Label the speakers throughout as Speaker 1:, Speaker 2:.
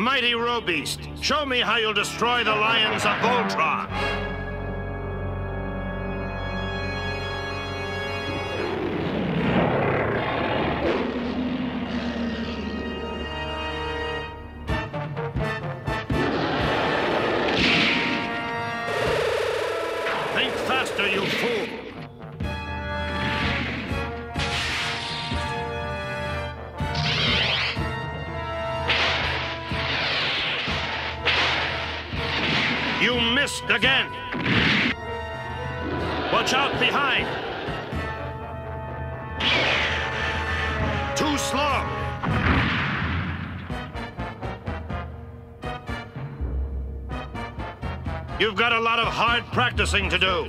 Speaker 1: Mighty Robeast, show me how you'll destroy the lions of Voltron. You missed again! Watch out behind! Too slow! You've got a lot of hard practicing to do.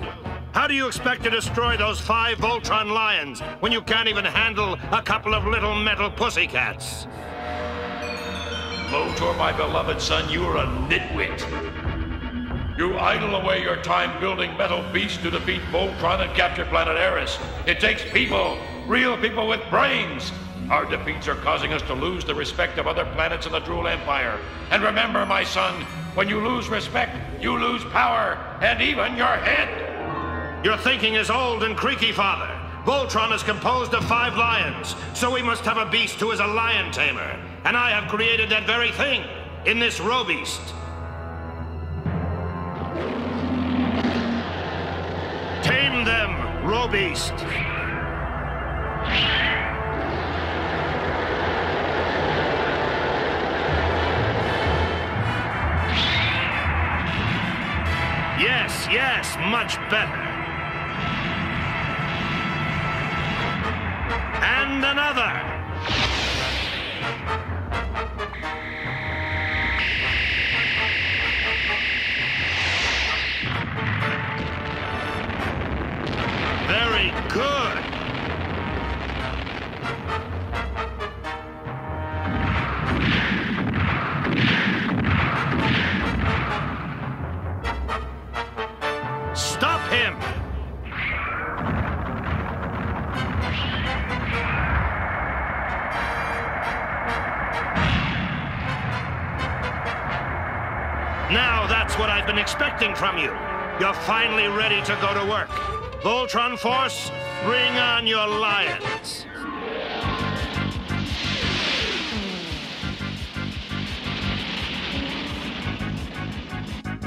Speaker 1: How do you expect to destroy those five Voltron lions when you can't even handle a couple of little metal pussycats?
Speaker 2: Lotor, my beloved son, you're a nitwit. You idle away your time building metal beasts to defeat Voltron and capture planet Arus. It takes people, real people with brains. Our defeats are causing us to lose the respect of other planets in the Drule Empire. And remember, my son, when you lose respect, you lose power, and even your head.
Speaker 1: Your thinking is old and creaky, father. Voltron is composed of five lions, so we must have a beast who is a lion tamer. And I have created that very thing in this Robeast. Robeast. Yes, yes, much better. And another. Good. Stop him! Now that's what I've been expecting from you. You're finally ready to go to work. Voltron Force, bring on your lions.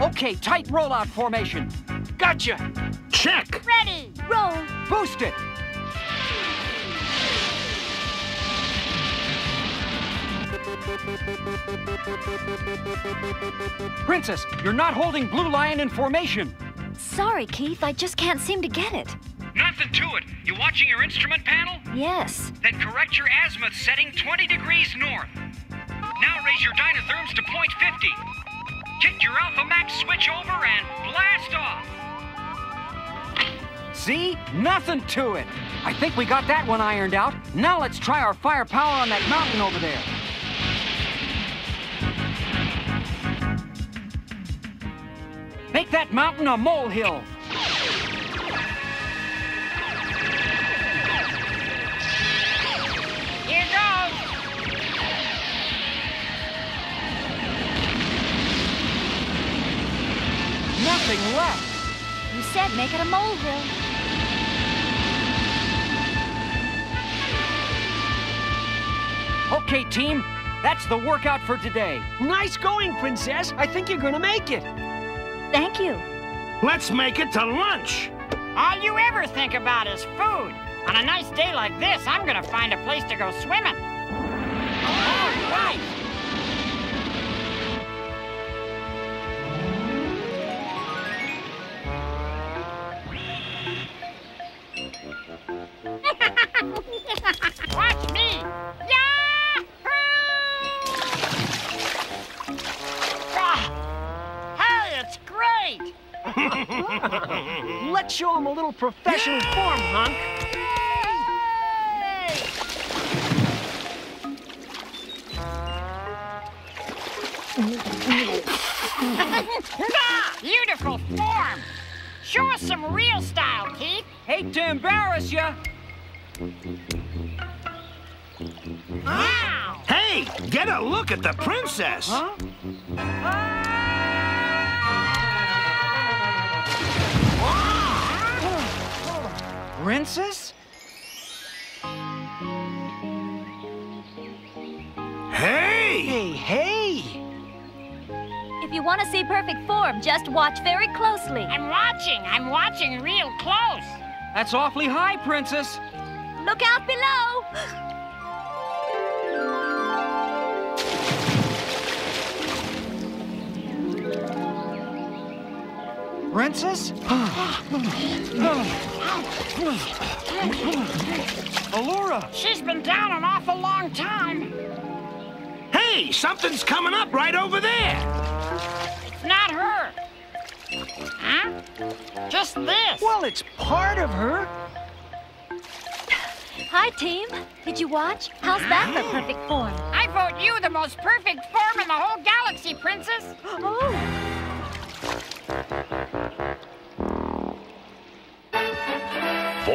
Speaker 3: Okay, tight rollout formation. Gotcha.
Speaker 1: Check!
Speaker 4: Ready. Roll.
Speaker 3: Boost it. Princess, you're not holding Blue Lion in formation.
Speaker 4: Sorry, Keith. I just can't seem to get it.
Speaker 5: Nothing to it. You watching your instrument panel?
Speaker 4: Yes.
Speaker 5: Then correct your azimuth setting 20 degrees north. Now raise your dynatherms to point 50. Kick your Alpha Max switch over and blast off.
Speaker 3: See? Nothing to it. I think we got that one ironed out. Now let's try our firepower on that mountain over there. Make that mountain a molehill.
Speaker 5: Here goes.
Speaker 3: Nothing left.
Speaker 4: You said make it a molehill.
Speaker 3: Okay, team. That's the workout for today.
Speaker 6: Nice going, Princess. I think you're gonna make it.
Speaker 4: Thank you.
Speaker 1: Let's make it to lunch.
Speaker 7: All you ever think about is food. On a nice day like this, I'm gonna find a place to go swimming.
Speaker 6: Let's show him a little professional form, hunk.
Speaker 7: Beautiful form! Show us some real style, Keith.
Speaker 3: Hate to embarrass you.
Speaker 7: Wow!
Speaker 1: Hey, Get a look at the princess.
Speaker 3: Huh? Princess?
Speaker 1: Hey!
Speaker 6: Hey, hey!
Speaker 4: If you want to see perfect form, just watch very closely.
Speaker 7: I'm watching. I'm watching real close.
Speaker 3: That's awfully high, Princess.
Speaker 4: Look out below!
Speaker 3: Princess? Allura!
Speaker 7: She's been down an awful long time.
Speaker 1: Hey, something's coming up right over there.
Speaker 7: It's not her. Huh? Just this.
Speaker 6: Well, it's part of her.
Speaker 4: Hi, team. Did you watch? How's that for perfect form?
Speaker 7: I vote you the most perfect form in the whole galaxy, Princess.
Speaker 4: Oh,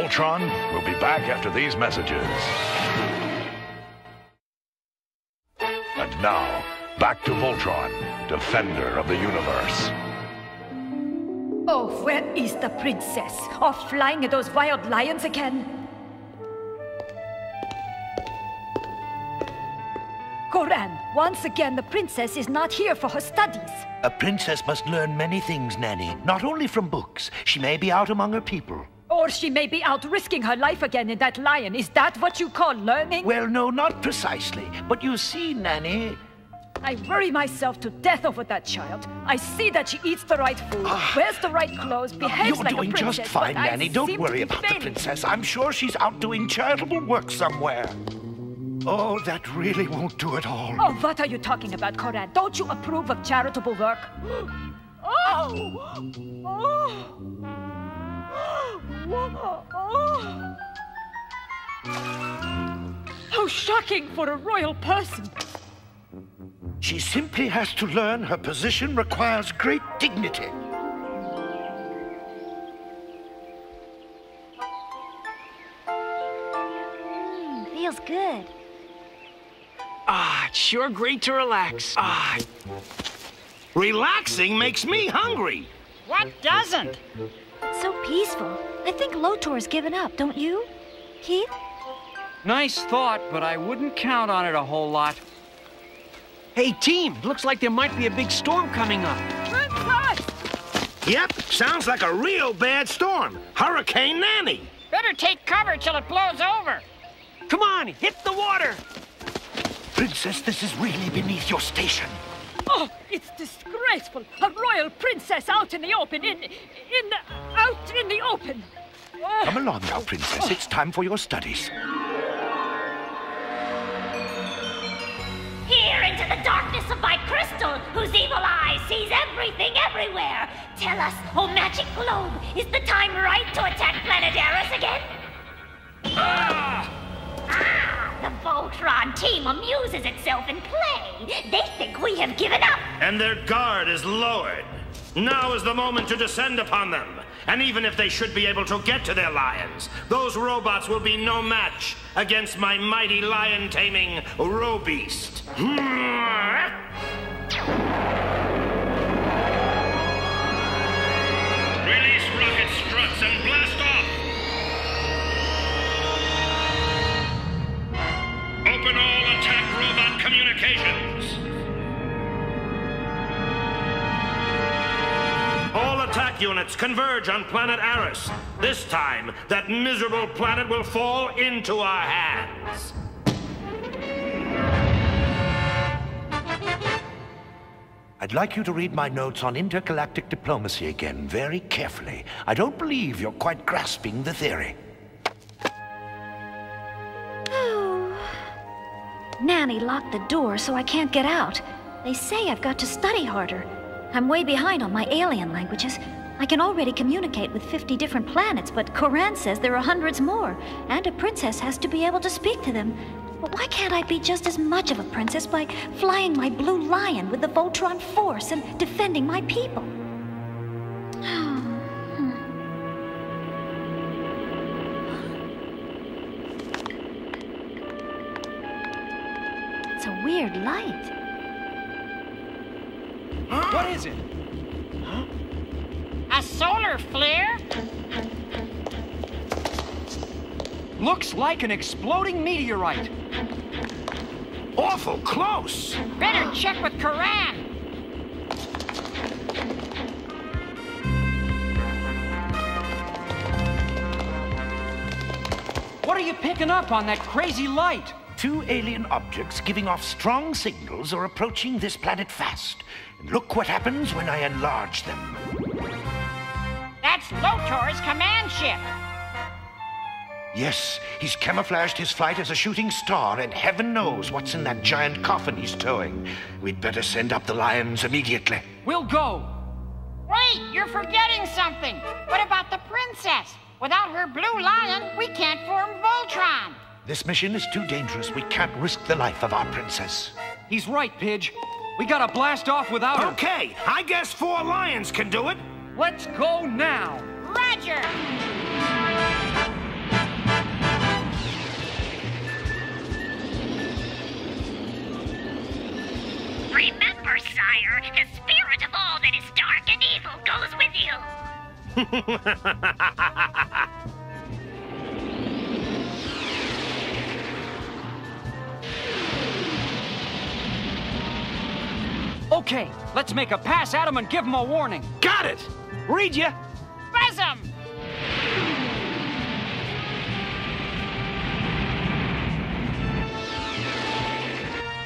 Speaker 8: Voltron will be back after these messages. And now, back to Voltron, defender of the universe.
Speaker 9: Oh, where is the princess? Off flying at those wild lions again? Coran, once again the princess is not here for her studies.
Speaker 10: A princess must learn many things, Nanny, not only from books. She may be out among her people.
Speaker 9: Or she may be out risking her life again in that lion. Is that what you call learning?
Speaker 10: Well, no, not precisely. But you see, Nanny,
Speaker 9: I worry myself to death over that child. I see that she eats the right food, ah. wears the right clothes, behaves
Speaker 10: you're
Speaker 9: like
Speaker 10: doing
Speaker 9: a princess.
Speaker 10: just fine,
Speaker 9: but I
Speaker 10: Nanny. Don't worry about the princess. I'm sure she's out doing charitable work somewhere. Oh, that really won't do at all.
Speaker 9: Oh, what are you talking about, Coran? Don't you approve of charitable work? Oh! Oh! Oh! How shocking for a royal person!
Speaker 10: She simply has to learn her position requires great dignity.
Speaker 4: feels good.
Speaker 6: Ah, it's sure great to relax. Ah,
Speaker 1: Relaxing makes me hungry.
Speaker 7: What doesn't?
Speaker 4: So peaceful. I think Lotor's given up, don't you? Keith?
Speaker 3: Nice thought, but I wouldn't count on it a whole lot.
Speaker 6: hey, team, looks like there might be a big storm coming up.
Speaker 9: Princess!
Speaker 1: Yep, sounds like a real bad storm. Hurricane Nanny.
Speaker 7: Better take cover till it blows over.
Speaker 6: Come on, hit the water.
Speaker 10: Princess, this is really beneath your station.
Speaker 9: Oh, it's disgraceful! A royal princess out in the open, in... in... out in the open! Oh,
Speaker 10: Come along now, Princess. It's time for your studies.
Speaker 11: Peer into the darkness of my crystal, whose evil eye sees everything everywhere. Tell us, oh magic globe, is the time right to attack planet Arus again? Ah, the Voltron team amuses itself in play. They think we have given up.
Speaker 1: And their guard is lowered. Now is the moment to descend upon them. And even if they should be able to get to their lions, those robots will be no match against my mighty lion taming Robeast. Communications! All attack units converge on planet Arus. This time, that miserable planet will fall into our hands.
Speaker 10: I'd like you to read my notes on intergalactic diplomacy again very carefully. I don't believe you're quite grasping the theory.
Speaker 4: Nanny locked the door so I can't get out. They say I've got to study harder. I'm way behind on my alien languages. I can already communicate with 50 different planets, but Coran says there are hundreds more, and a princess has to be able to speak to them. But why can't I be just as much of a princess by flying my blue lion with the Voltron Force and defending my people? Weird weird light.
Speaker 3: What is it?
Speaker 7: A solar flare?
Speaker 3: Looks like an exploding meteorite.
Speaker 1: Awful close.
Speaker 7: Better check with Coran.
Speaker 3: What are you picking up on that crazy light?
Speaker 10: Two alien objects giving off strong signals are approaching this planet fast. And look what happens when I enlarge them.
Speaker 7: That's Lotor's command ship.
Speaker 10: Yes, he's camouflaged his flight as a shooting star, and heaven knows what's in that giant coffin he's towing. We'd better send up the lions immediately.
Speaker 3: We'll go.
Speaker 7: Wait, you're forgetting something. What about the princess? Without her blue lion, we can't form Voltron.
Speaker 10: This mission is too dangerous. We can't risk the life of our princess.
Speaker 3: He's right, Pidge. We gotta blast off without her.
Speaker 1: Okay, I guess four lions can do it.
Speaker 3: Let's go now.
Speaker 7: Roger!
Speaker 11: Remember, sire, the spirit of all that is dark and evil goes with you.
Speaker 3: Okay, let's make a pass at him and give him a warning.
Speaker 1: Got it. Read ya.
Speaker 7: Buzz him!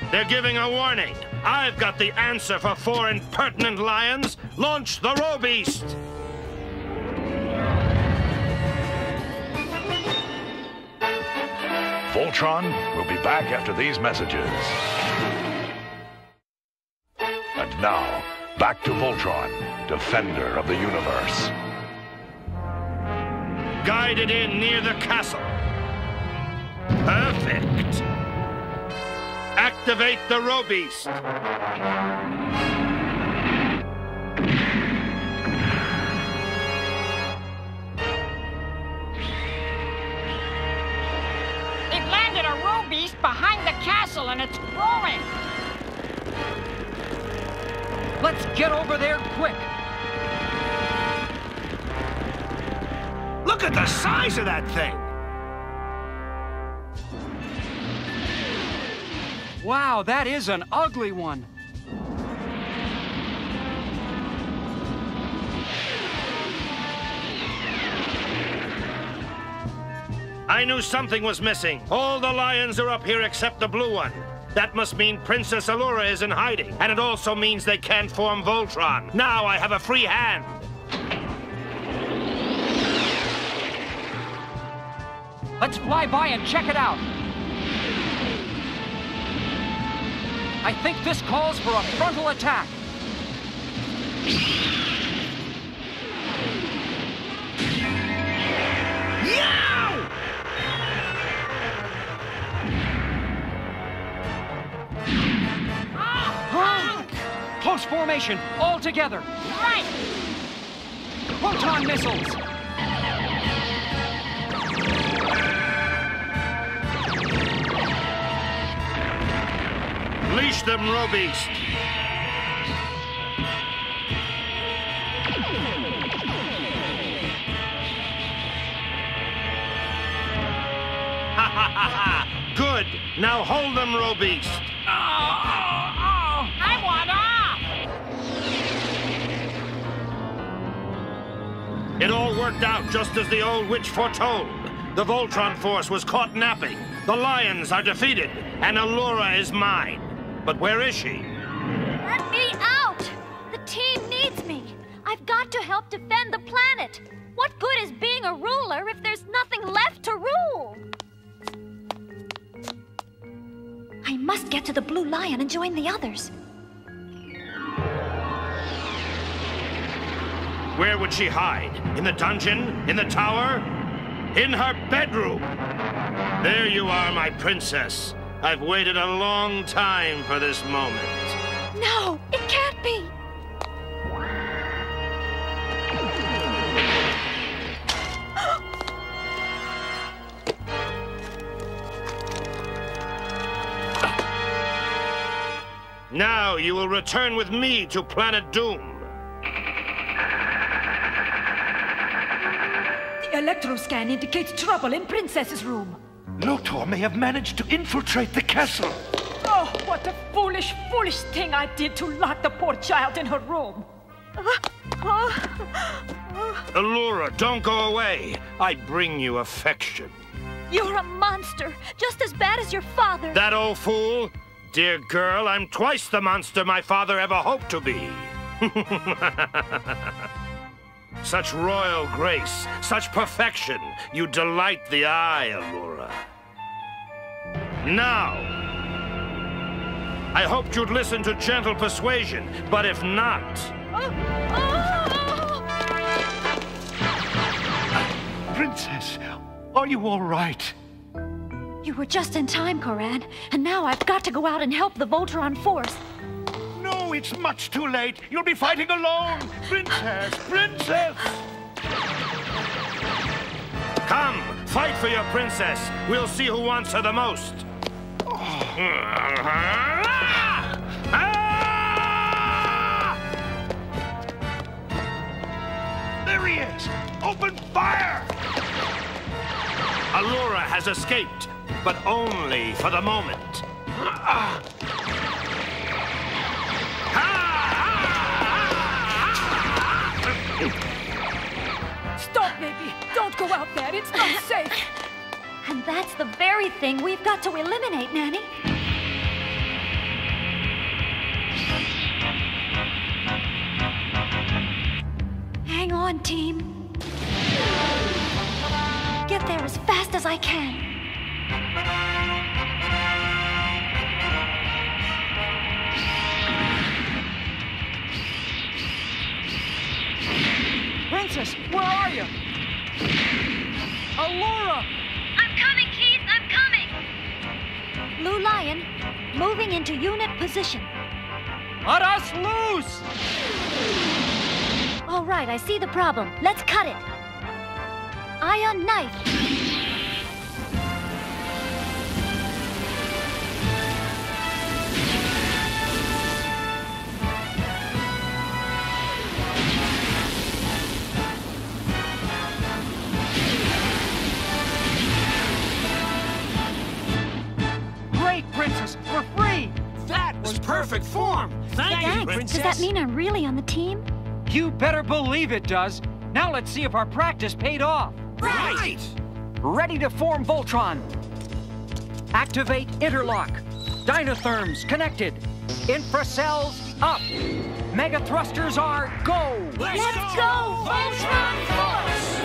Speaker 1: They're giving a warning. I've got the answer for four impertinent lions. Launch the Robeast.
Speaker 8: Voltron will be back after these messages. Back to Voltron, defender of the universe.
Speaker 1: Guided in near the castle. Perfect. Activate the Robeast.
Speaker 7: They've landed a Robeast behind the castle and it's growing.
Speaker 3: Let's get over there quick.
Speaker 1: Look at the size of that thing.
Speaker 3: Wow, that is an ugly one.
Speaker 1: I knew something was missing. All the lions are up here except the blue one. That must mean Princess Allura is in hiding, and it also means they can't form Voltron. Now I have a free hand.
Speaker 3: Let's fly by and check it out. I think this calls for a frontal attack.
Speaker 1: Yow!
Speaker 3: Close formation, all together.
Speaker 7: Right!
Speaker 3: Proton missiles.
Speaker 1: Leash them, Robeast. Ha ha ha ha! Good. Now hold them, Row It all worked out just as the old witch foretold. The Voltron force was caught napping. The lions are defeated, and Allura is mine. But where is she?
Speaker 4: Let me out! The team needs me. I've got to help defend the planet. What good is being a ruler if there's nothing left to rule? I must get to the Blue Lion and join the others.
Speaker 1: Where would she hide? In the dungeon? In the tower? In her bedroom? There you are, my princess. I've waited a long time for this moment.
Speaker 4: No, it can't be.
Speaker 1: Now you will return with me to Planet Doom.
Speaker 9: Electroscan indicates trouble in Princess's room.
Speaker 10: Lotor may have managed to infiltrate the castle.
Speaker 9: Oh, what a foolish, foolish thing I did to lock the poor child in her room.
Speaker 1: Allura, don't go away. I bring you affection.
Speaker 4: You're a monster, just as bad as your father.
Speaker 1: That old fool? Dear girl, I'm twice the monster my father ever hoped to be. such royal grace, such perfection. You delight the eye, Allura. Now, I hoped you'd listen to gentle persuasion, but if not...
Speaker 10: Princess, are you all right?
Speaker 4: You were just in time, Coran, and now I've got to go out and help the Voltron force.
Speaker 10: It's much too late. You'll be fighting alone. Princess, princess!
Speaker 1: Come, fight for your princess. We'll see who wants her the most.
Speaker 10: There he is! Open fire!
Speaker 1: Allura has escaped, but only for the moment.
Speaker 9: Ah. Don't go out there. It's not safe.
Speaker 4: And that's the very thing we've got to eliminate, Nanny. Hang on, team. Get there as fast as I can.
Speaker 3: Princess, where are you? Allura!
Speaker 11: I'm coming, Keith. I'm coming.
Speaker 4: Blue Lion, moving into unit position.
Speaker 3: Let us loose!
Speaker 4: All right, I see the problem. Let's cut it. Ion knife.
Speaker 6: Perfect form. Thank you, Princess.
Speaker 4: Does that mean I'm really on the team?
Speaker 3: You better believe it does. Now let's see if our practice paid off.
Speaker 6: Right.
Speaker 3: Ready to form Voltron. Activate interlock. Dynatherms connected. Infracells up. Mega thrusters are go.
Speaker 6: Let's,
Speaker 11: Let's go, Voltron Force!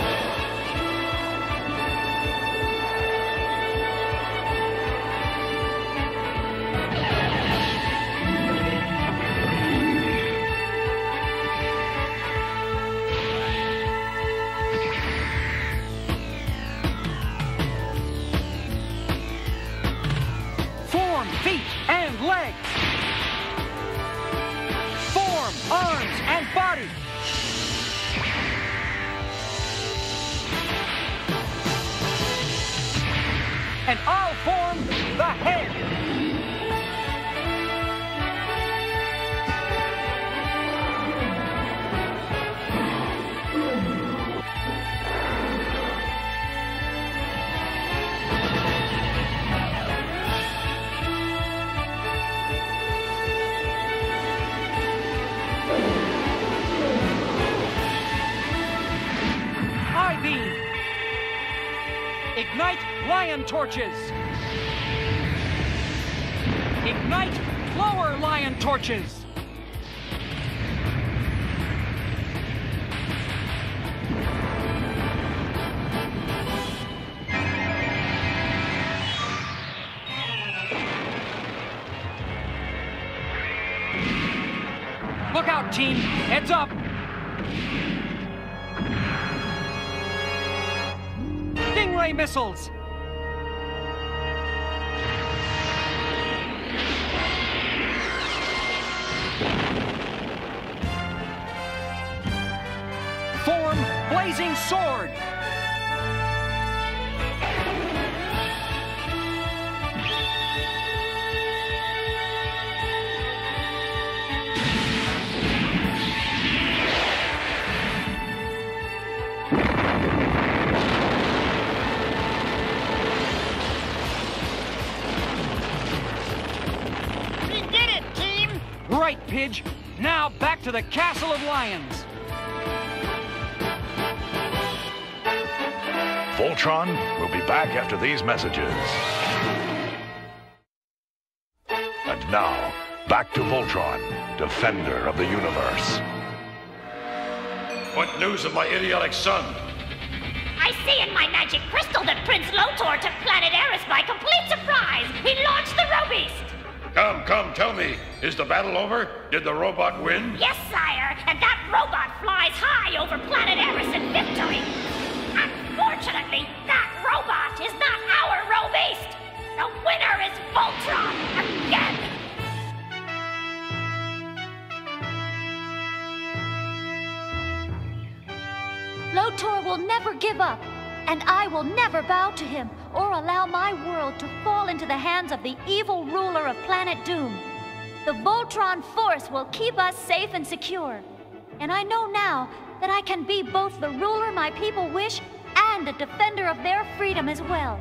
Speaker 3: Ignite lion torches. Ignite lower lion torches. Look out, team. Heads up. Missiles. Form blazing sword. To the Castle of Lions.
Speaker 8: Voltron will be back after these messages. And now, back to Voltron, defender of the universe.
Speaker 2: What news of my idiotic son?
Speaker 11: I see in my magic crystal that Prince Lotor took planet Arus by complete surprise. He launched the Robeast.
Speaker 2: Come, come, tell me. Is the battle over? Did the robot win?
Speaker 11: Yes, sire. And that robot flies high over planet Arus in victory. Unfortunately, that robot is not our Robeast. The winner is Voltron again.
Speaker 4: Lotor will never give up, and I will never bow to him or allow my world to fall into the hands of the evil ruler of Planet Doom. The Voltron Force will keep us safe and secure. And I know now that I can be both the ruler my people wish and a defender of their freedom as well.